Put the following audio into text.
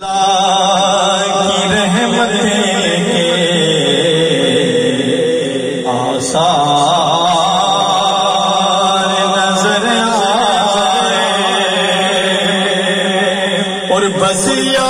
کی رحمت آسار نظر آئے اور بسیا